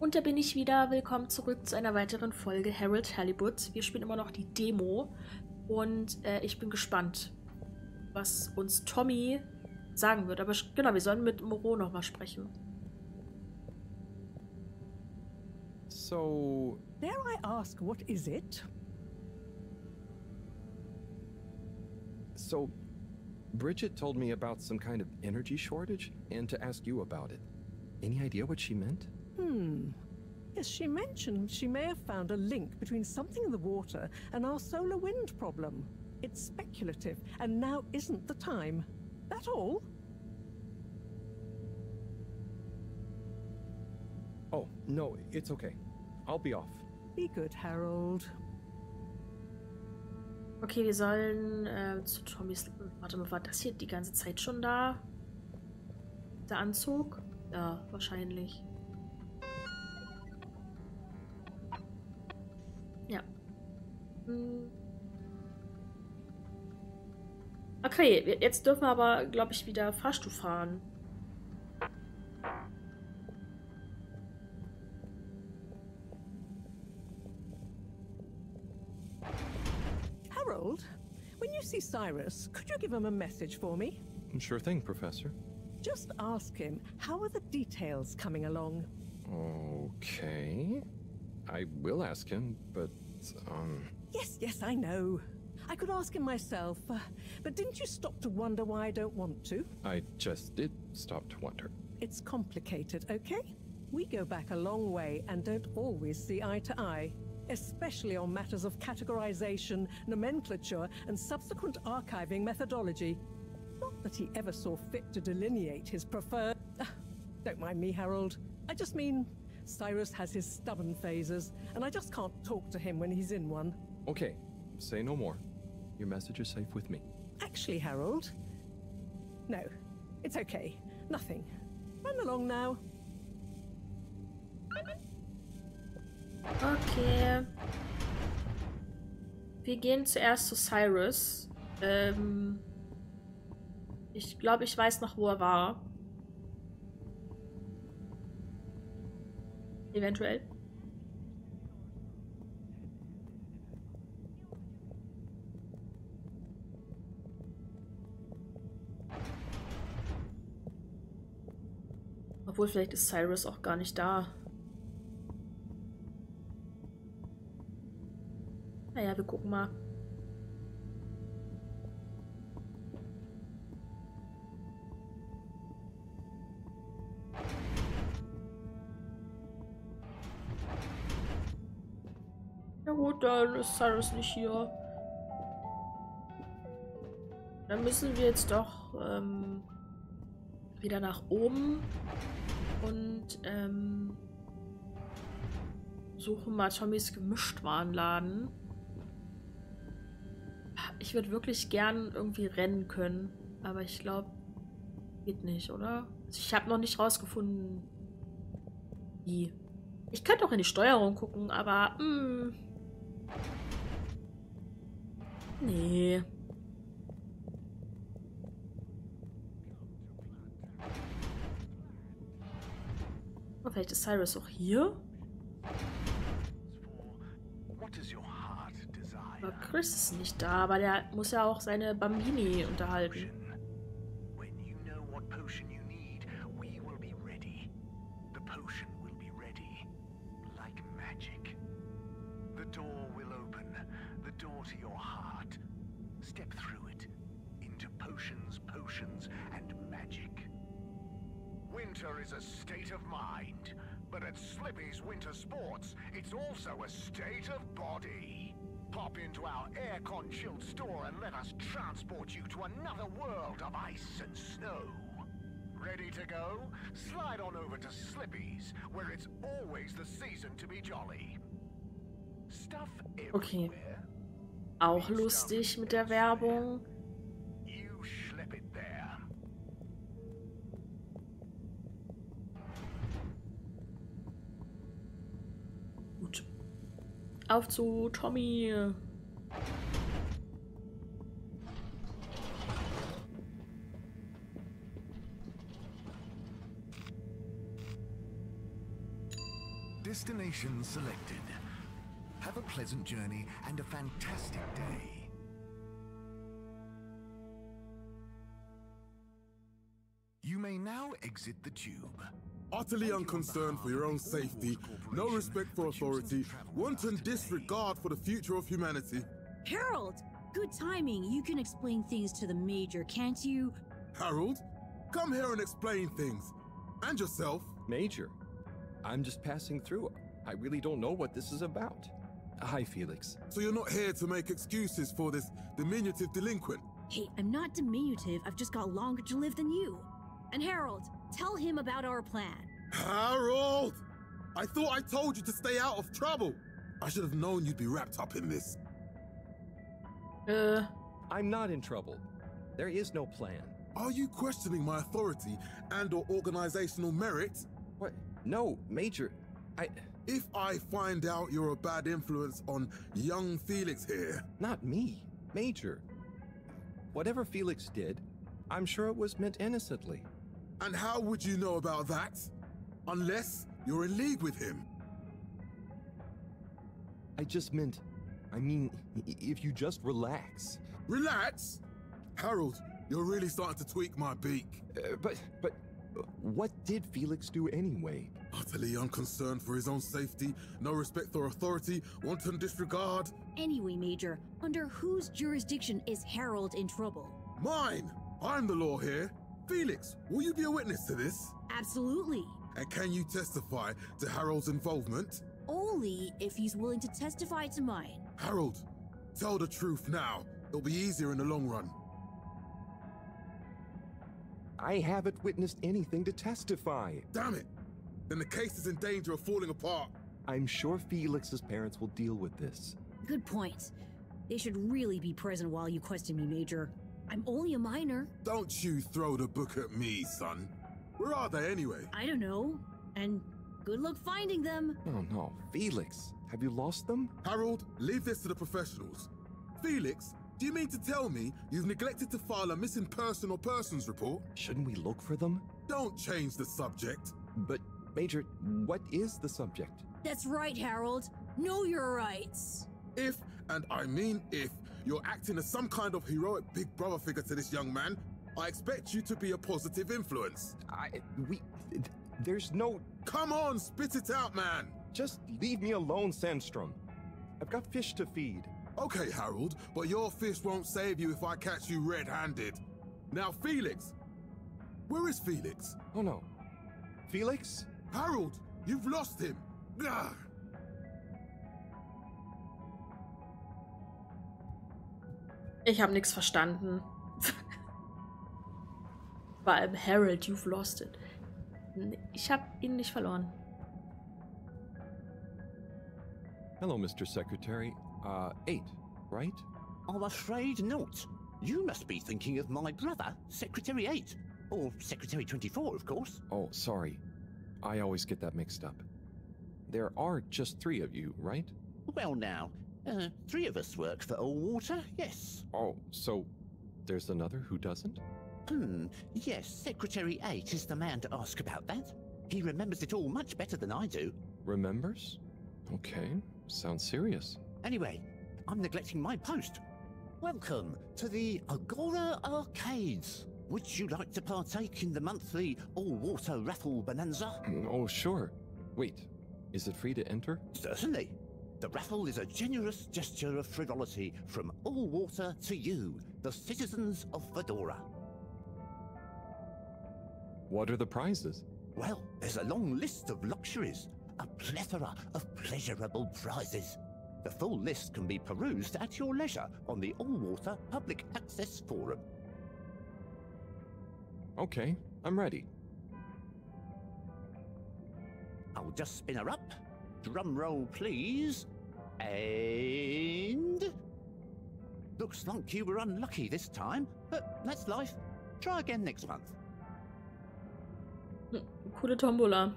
Und da bin ich wieder. Willkommen zurück zu einer weiteren Folge Harold Halibut. Wir spielen immer noch die Demo und äh, ich bin gespannt, was uns Tommy sagen wird. Aber genau, wir sollen mit Moreau nochmal sprechen. So... Dare I ask, what is it? So, Bridget told me about some kind of energy shortage and to ask you about it. Any idea what she meant? Hmm. Yes, she mentioned she may have found a link between something in the water and our solar wind problem. It's speculative, and now isn't the time. That all? Oh, no, it's okay. I'll be off. Be good, Harold. Okay, wir sollen äh, zu Tommys... Warte mal, war das hier die ganze Zeit schon da? Der Anzug? Ja, wahrscheinlich. Okay, jetzt dürfen wir aber, glaube ich, wieder Fahrstuhl fahren. Harold, when you see Cyrus, could you give him a message for me? Sure thing, Professor. Just ask him, how are the details coming along? Okay. I will ask him, but, um... Yes, yes, I know. I could ask him myself, uh, but didn't you stop to wonder why I don't want to? I just did stop to wonder. It's complicated, okay? We go back a long way and don't always see eye to eye, especially on matters of categorization, nomenclature, and subsequent archiving methodology. Not that he ever saw fit to delineate his preferred... Uh, don't mind me, Harold. I just mean Cyrus has his stubborn phases, and I just can't talk to him when he's in one. Okay, say no more. Your message is safe with me. Actually, Harold... No, it's okay. Nothing. Run along now. Okay. Wir gehen zuerst zu Cyrus. Ähm, ich glaube, ich weiß noch, wo er war. Eventuell. Obwohl, vielleicht ist Cyrus auch gar nicht da. Naja, wir gucken mal. Ja gut, dann ist Cyrus nicht hier. Dann müssen wir jetzt doch ähm, wieder nach oben und ähm, suchen mal Tommys Gemischtwarenladen. Ich würde wirklich gern irgendwie rennen können, aber ich glaube, geht nicht, oder? Also ich habe noch nicht rausgefunden, wie. Ich könnte auch in die Steuerung gucken, aber mh, hm. nee. Oh, vielleicht ist Cyrus auch hier? Aber Chris ist nicht da, aber der muss ja auch seine Bambini unterhalten. Body. Pop into our aircon-chilled store and let us transport you to another world of ice and snow. Ready to go? Slide on over to Slippy's, where it's always the season to be jolly. Stuff everywhere. Okay. Auch lustig mit der Werbung. Auf zu Tommy. Destination selected. Have a pleasant journey and a fantastic day. Exit the tube. Utterly unconcerned for your own safety, no respect for authority, wanton disregard for the future of humanity. Harold! Good timing. You can explain things to the Major, can't you? Harold, come here and explain things. And yourself. Major, I'm just passing through. I really don't know what this is about. Hi, Felix. So you're not here to make excuses for this diminutive delinquent? Hey, I'm not diminutive. I've just got longer to live than you. And Harold, tell him about our plan. Harold! I thought I told you to stay out of trouble. I should have known you'd be wrapped up in this. Uh. I'm not in trouble. There is no plan. Are you questioning my authority and or organizational merit? What? No, Major. I. If I find out you're a bad influence on young Felix here, Not me. Major. Whatever Felix did, I'm sure it was meant innocently. And how would you know about that? Unless you're in league with him. I just meant. I mean, if you just relax. Relax! Harold, you're really starting to tweak my beak. Uh, but, but, uh, what did Felix do anyway? Utterly unconcerned for his own safety, no respect for authority, wanton disregard. Anyway, Major, under whose jurisdiction is Harold in trouble? Mine! I'm the law here. Felix, will you be a witness to this? Absolutely. And can you testify to Harold's involvement? Only if he's willing to testify to mine. Harold, tell the truth now. It'll be easier in the long run. I haven't witnessed anything to testify. Damn it! Then the case is in danger of falling apart. I'm sure Felix's parents will deal with this. Good point. They should really be present while you question me, Major. I'm only a minor. Don't you throw the book at me, son. Where are they anyway? I don't know. And good luck finding them. Oh no, Felix, have you lost them? Harold, leave this to the professionals. Felix, do you mean to tell me you've neglected to file a missing person or persons report? Shouldn't we look for them? Don't change the subject. But, Major, what is the subject? That's right, Harold. Know your rights. If, and I mean if, you're acting as some kind of heroic big brother figure to this young man, I expect you to be a positive influence. I. We. There's no. Come on, spit it out, man! Just leave me alone, Sandstrom. I've got fish to feed. Okay, Harold, but your fish won't save you if I catch you red handed. Now, Felix! Where is Felix? Oh no. Felix? Harold, you've lost him! Ugh. Ich habe nichts verstanden. Vor allem Harold, you've lost it. Ich habe ihn nicht verloren. Hello, Mr. Secretary. Uh, eight, right? I'm afraid not. You must be thinking of my brother, Secretary 8. Or Secretary 24, of course. Oh, sorry. I always get that mixed up. There are just three of you, right? Well, now, uh, three of us work for Allwater, yes. Oh, so there's another who doesn't? Hmm, yes, Secretary 8 is the man to ask about that. He remembers it all much better than I do. Remembers? Okay, sounds serious. Anyway, I'm neglecting my post. Welcome to the Agora Arcades. Would you like to partake in the monthly Allwater raffle bonanza? Mm, Oh, sure. Wait, is it free to enter? Certainly. The raffle is a generous gesture of frivolity from Allwater to you, the citizens of Fedora. What are the prizes? Well, there's a long list of luxuries, a plethora of pleasurable prizes. The full list can be perused at your leisure on the Allwater Public Access Forum. Okay, I'm ready. I'll just spin her up. Drum roll, please. And. Looks like you were unlucky this time, but that's life. Try again next month. Coole Tombola.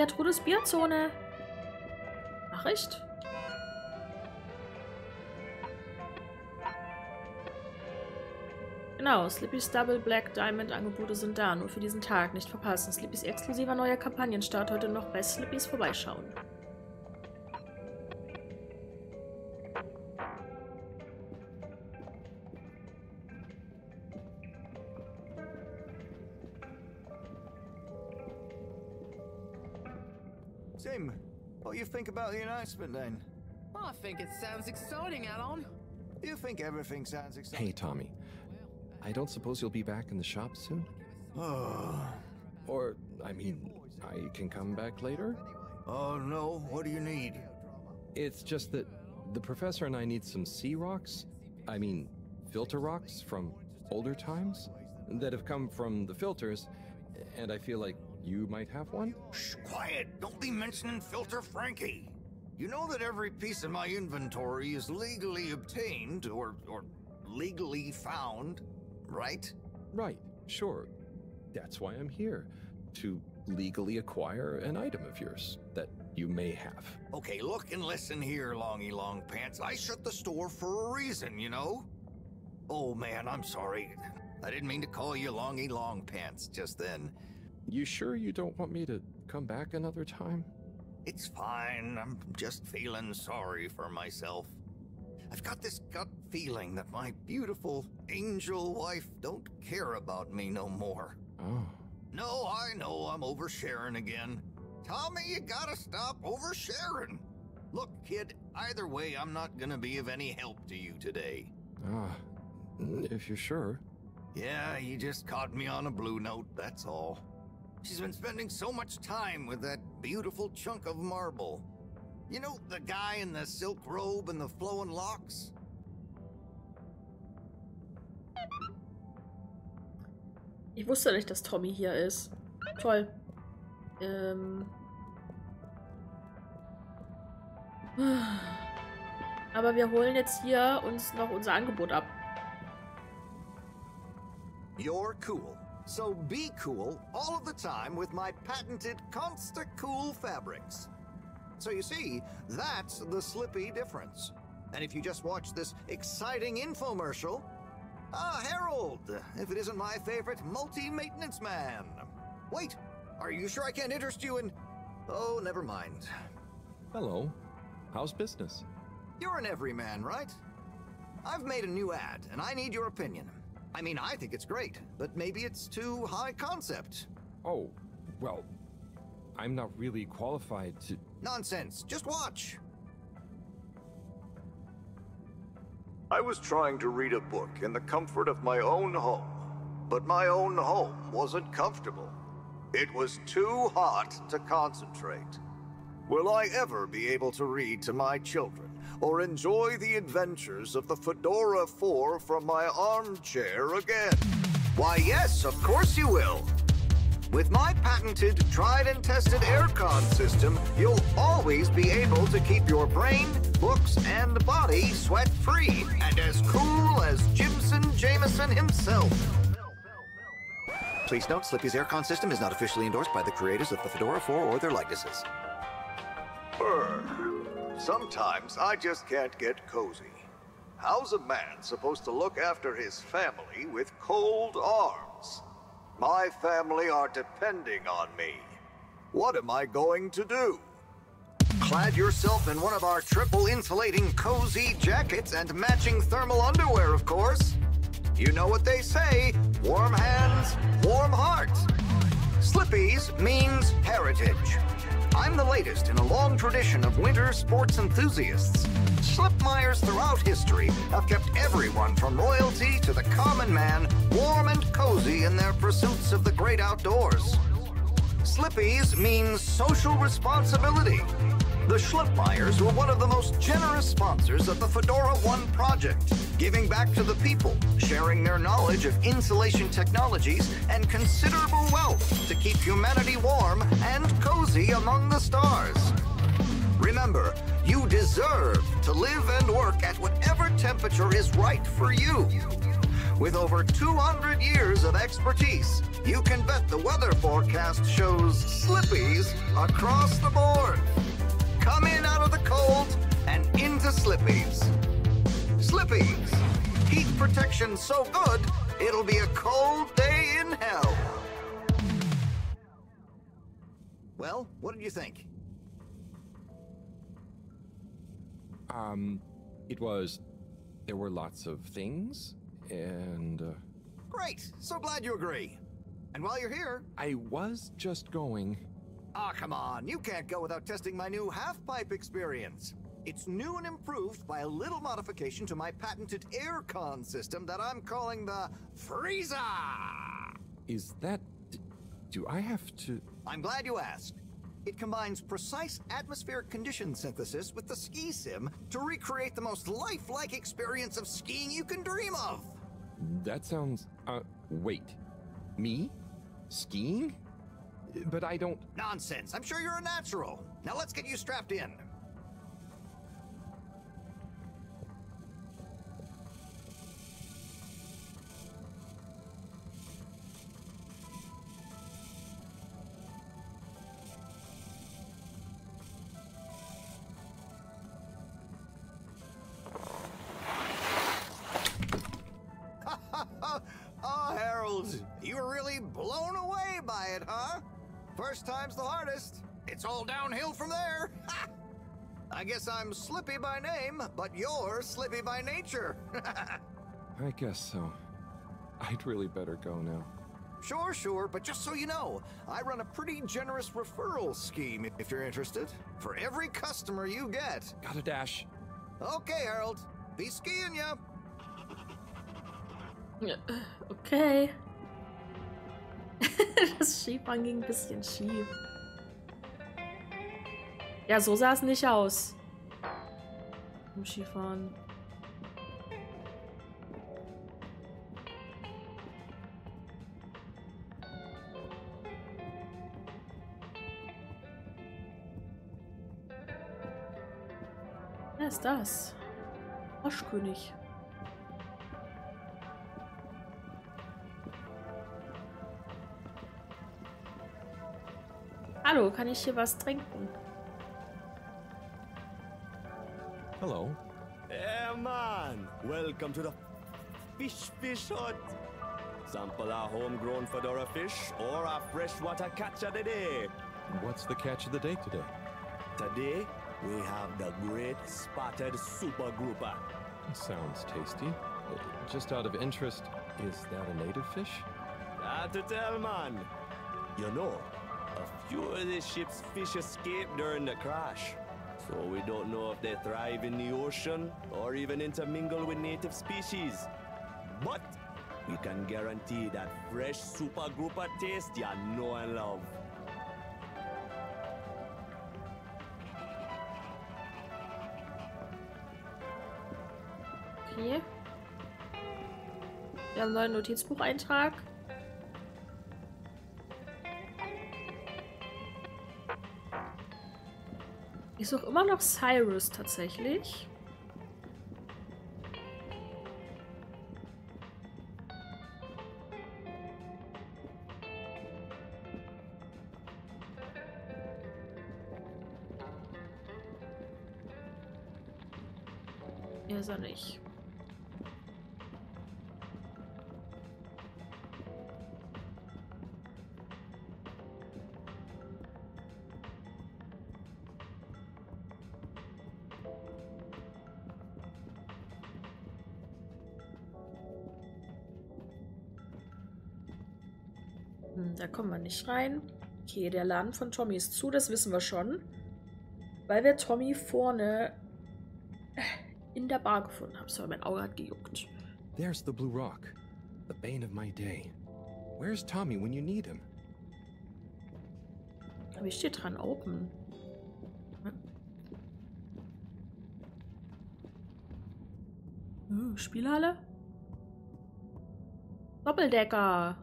Gertrudes Bierzone. Nachricht? Genau, Slippys Double Black Diamond Angebote sind da, nur für diesen Tag, nicht verpassen. Slippys exklusiver neuer Kampagnenstart heute noch bei Slippys vorbeischauen. About the announcement then? I think it sounds exciting, Alon. You think everything sounds exciting? Hey, Tommy. I don't suppose you'll be back in the shop soon? Oh, Or, I mean, I can come back later? oh no, what do you need? It's just that the professor and I need some sea rocks. I mean, filter rocks from older times that have come from the filters, and I feel like you might have one? Shh, quiet. Don't be mentioning Filter Frankie. You know that every piece in my inventory is legally obtained or, or legally found, right? Right, sure. That's why I'm here. To legally acquire an item of yours that you may have. Okay, look and listen here, Longy Long Pants. I shut the store for a reason, you know? Oh man, I'm sorry. I didn't mean to call you Longy Long Pants just then. You sure you don't want me to come back another time? It's fine. I'm just feeling sorry for myself. I've got this gut feeling that my beautiful angel wife don't care about me no more. Oh. No, I know I'm oversharing again. Tommy, you gotta stop oversharing. Look, kid, either way, I'm not gonna be of any help to you today. Ah. If you're sure. Yeah, you just caught me on a blue note, that's all. She's been spending so much time with that beautiful chunk of marble. You know, the guy in the silk robe and the flowing locks? Ich wusste nicht, dass Tommy hier ist. Toll. Ähm. Aber wir holen jetzt hier uns noch unser Angebot ab. You're cool. So be cool all of the time with my patented Consta Cool fabrics. So you see, that's the Slippy difference. And if you just watch this exciting infomercial, ah, Harold, if it isn't my favorite multi-maintenance man. Wait, are you sure I can't interest you in... Oh, never mind. Hello. How's business? You're an everyman, right? I've made a new ad, and I need your opinion. I mean, I think it's great, but maybe it's too high concept. Oh, well, I'm not really qualified to. Nonsense. Just watch. I was trying to read a book in the comfort of my own home, but my own home wasn't comfortable. It was too hot to concentrate. Will I ever be able to read to my children or enjoy the adventures of the Fedora 4 from my armchair again? Why, yes, of course you will. With my patented, tried and tested aircon system, you'll always be able to keep your brain, books, and body sweat free and as cool as Jimson Jameson himself. Please note, Slippy's aircon system is not officially endorsed by the creators of the Fedora 4 or their likenesses. Sometimes I just can't get cozy. How's a man supposed to look after his family with cold arms? My family are depending on me. What am I going to do? Clad yourself in one of our triple insulating cozy jackets and matching thermal underwear, of course. You know what they say warm hands, warm heart. Slippies means heritage. I'm the latest in a long tradition of winter sports enthusiasts. Slipmeyers throughout history have kept everyone from royalty to the common man warm and cozy in their pursuits of the great outdoors. Slippies means social responsibility. The Schlipmeyers were one of the most generous sponsors of the Fedora One project, giving back to the people, sharing their knowledge of insulation technologies and considerable wealth to keep humanity warm and cozy among the stars. Remember, you deserve to live and work at whatever temperature is right for you. With over 200 years of expertise, you can bet the weather forecast shows slippies across the board. Heat protection so good, it'll be a cold day in hell. Well, what did you think? Um, it was. There were lots of things, and. Uh, Great. So glad you agree. And while you're here, I was just going. Ah, come on. You can't go without testing my new half-pipe experience. It's new and improved by a little modification to my patented aircon system that I'm calling the Freezer. Is that. Do I have to. I'm glad you asked. It combines precise atmospheric condition synthesis with the ski sim to recreate the most lifelike experience of skiing you can dream of. That sounds. Uh, wait. Me? Skiing? But I don't. Nonsense. I'm sure you're a natural. Now let's get you strapped in. It, huh? First time's the hardest. It's all downhill from there. Ha! I guess I'm Slippy by name, but you're Slippy by nature. I guess so. I'd really better go now. sure, sure, but just so you know, I run a pretty generous referral scheme if you're interested. For every customer you get. Gotta dash. Okay, Harold, be skiing ya. Okay. das Skifahren ging ein bisschen schief. Ja, so sah es nicht aus. Im Skifahren. Wer ist das? Froschkönig. Hallo, kann ich hier was trinken? Hello. Yeah, man. Welcome to the Fish Fish Hut. Sample our homegrown fedora fish or a freshwater catch of the day. What's the catch of the day today? Today, we have the great spotted super grouper. Sounds tasty. Uh, Just out of interest, is that a native fish? Hard to tell, man. You know, a few of the ship's fish escaped during the crash. So we don't know if they thrive in the ocean or even intermingle with native species. But we can guarantee that fresh super grouper taste you know and love. Okay. Wir haben einen neuen Notizbucheintrag. Ich suche immer noch Cyrus tatsächlich. Hier ist er nicht. Kommen wir nicht rein. Okay, der Laden von Tommy ist zu, das wissen wir schon. Weil wir Tommy vorne äh, in der Bar gefunden haben. So, mein Auge hat gejuckt. There's the Blue Rock, the bane of my day. Where's Tommy when you need him? Aber hier steht dran, open. Hm, Spielhalle? Doppeldecker.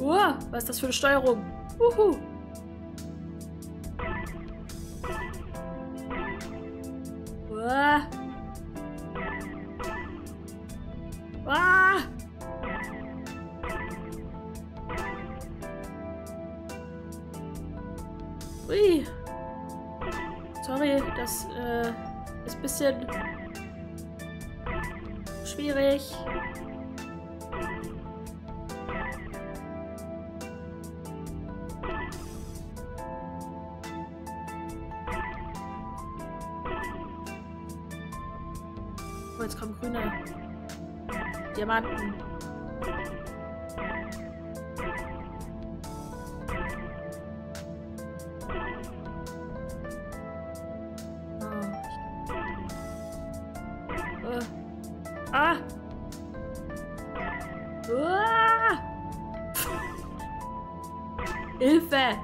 Uah, was ist das für eine Steuerung? Uhu. Uah. Ah. Ui. Sorry, das äh, ist ein bisschen schwierig. Diamanten. Äh. Ah! Uah! Hilfe!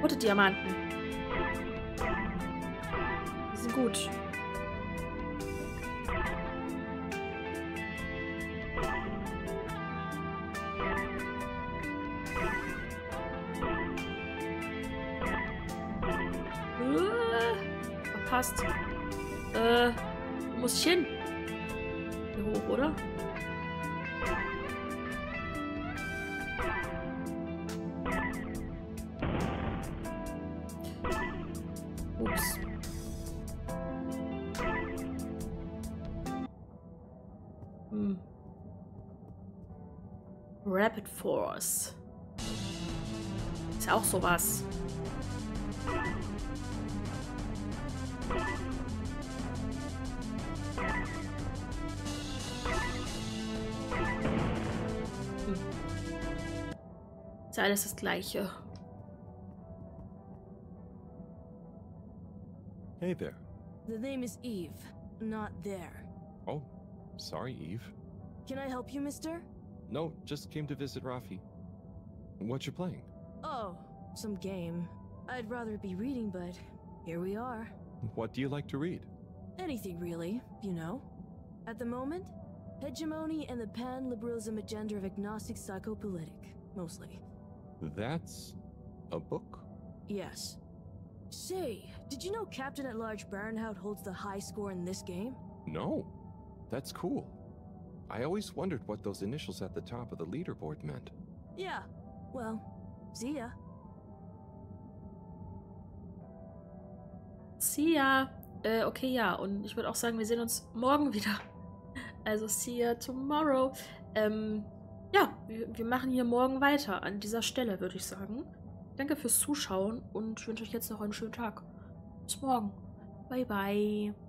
Rote Diamanten. Gut. Äh, verpasst. Äh, wo muss ich hin? Rapid Force. Ist ja auch sowas. Hm. Ist ja alles das gleiche. Hey there. The name is Eve, not there. Oh, sorry, Eve. Can I help you, mister? No, just came to visit Rafi. What you playing? Oh, some game. I'd rather be reading, but here we are. What do you like to read? Anything really, you know. At the moment, hegemony and the pan-liberalism agenda of agnostic psychopolitic, mostly. That's a book? Yes. Say, did you know Captain at Large Baronhout holds the high score in this game? No. That's cool. I always wondered what those initials at the top of the leaderboard meant. Yeah. Well, see ya. See ya. Äh, okay, ja. Und ich würde auch sagen, wir sehen uns morgen wieder. Also, see ya tomorrow. Ähm, ja, wir, wir machen hier morgen weiter an dieser Stelle, würde ich sagen. Danke fürs Zuschauen und wünsche euch jetzt noch einen schönen Tag. Bis morgen. Bye, bye.